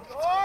Oh, go!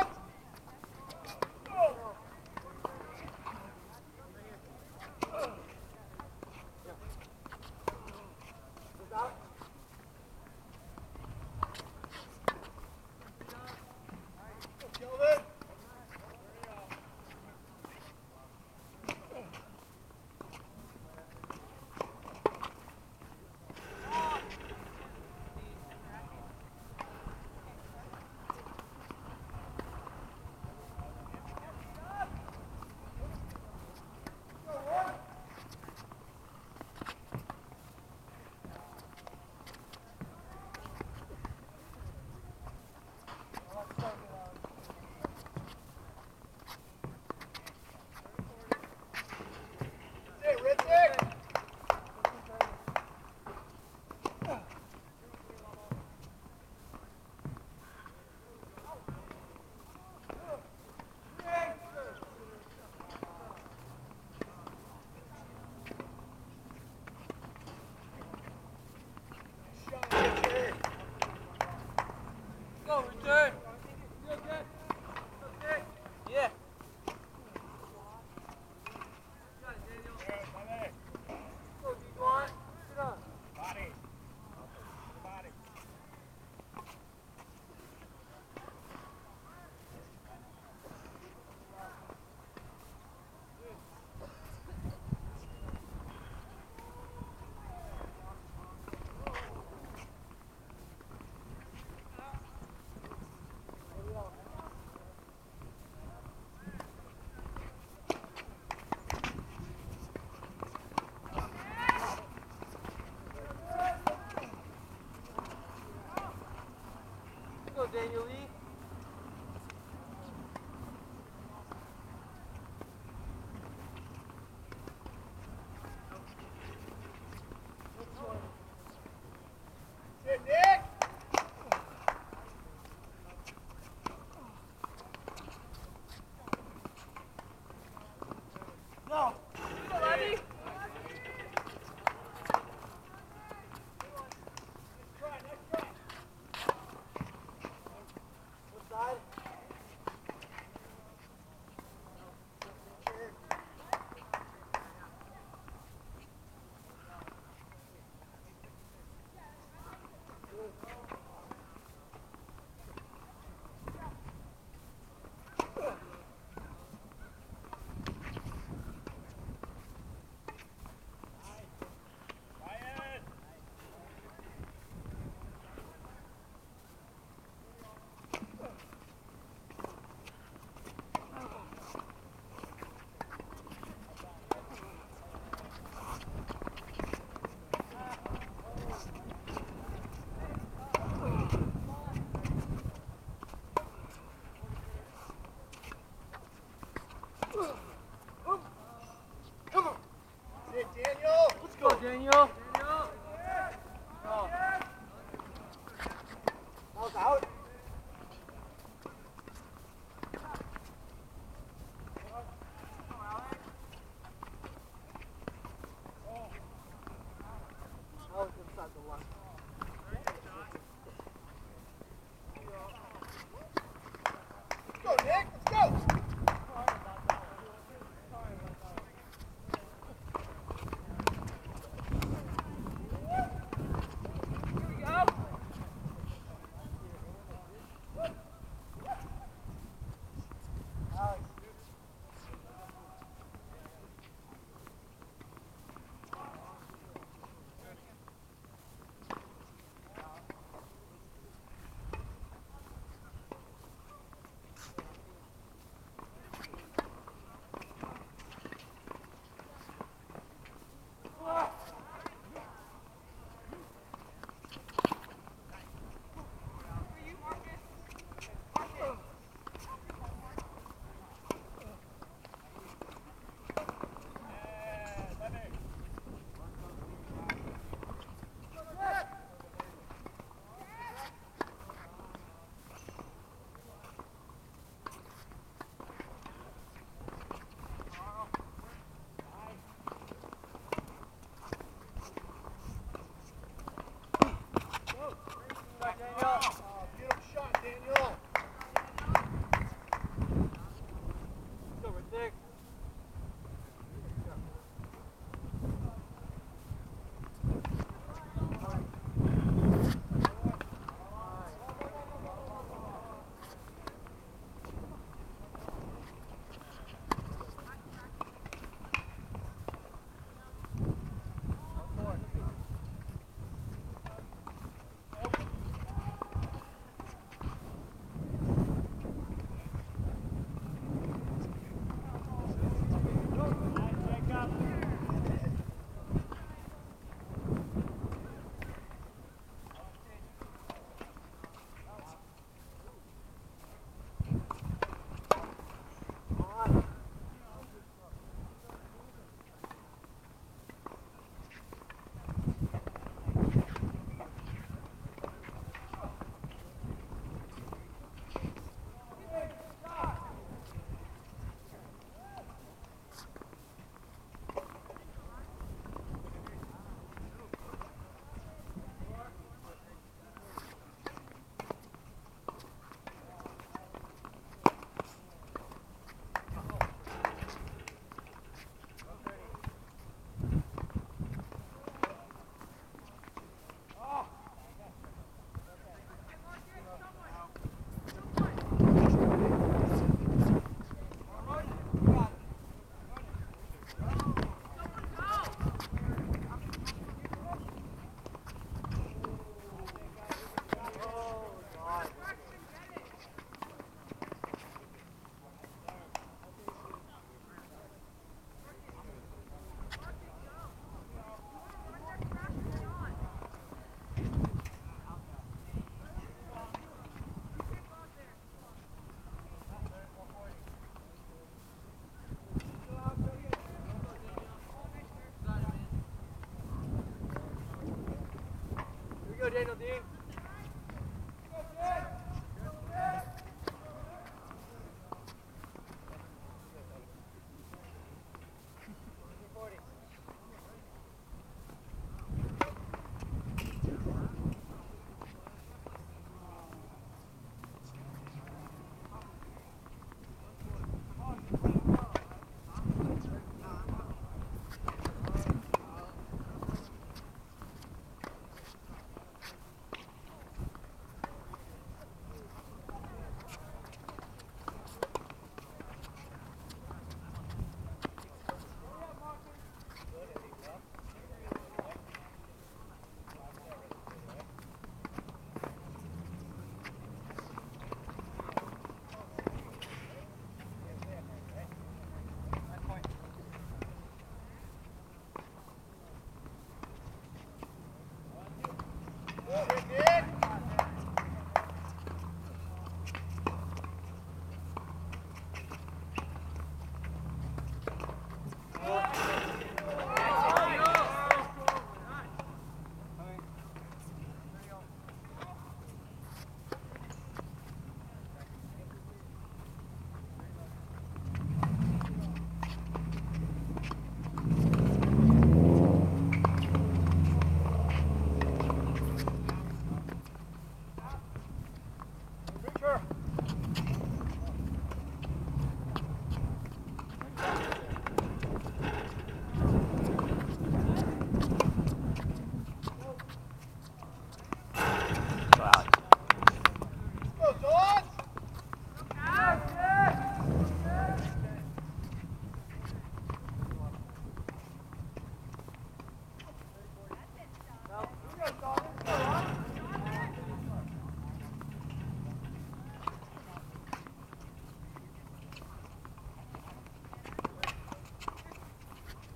Moreno, Dean.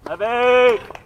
Levy!